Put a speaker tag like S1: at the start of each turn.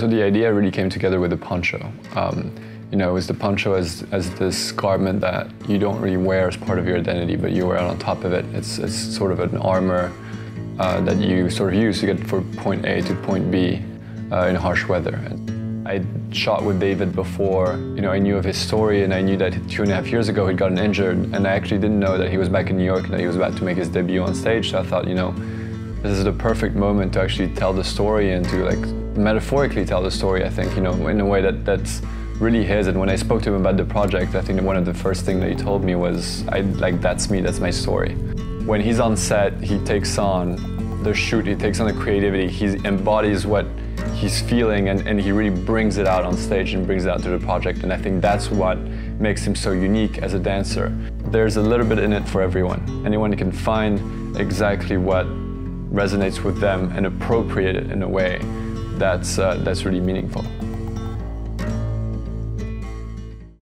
S1: So the idea really came together with the poncho. Um, you know, it was the poncho as, as this garment that you don't really wear as part of your identity, but you wear it on top of it. It's, it's sort of an armor uh, that you sort of use to get from point A to point B uh, in harsh weather. And I shot with David before, you know, I knew of his story and I knew that two and a half years ago he'd gotten injured and I actually didn't know that he was back in New York and that he was about to make his debut on stage. So I thought, you know, this is the perfect moment to actually tell the story and to like metaphorically tell the story, I think, you know, in a way that that's really his. And when I spoke to him about the project, I think one of the first things that he told me was, I like, that's me, that's my story. When he's on set, he takes on the shoot, he takes on the creativity, he embodies what he's feeling and, and he really brings it out on stage and brings it out to the project. And I think that's what makes him so unique as a dancer. There's a little bit in it for everyone. Anyone can find exactly what resonates with them and appropriate it in a way that's, uh, that's really meaningful.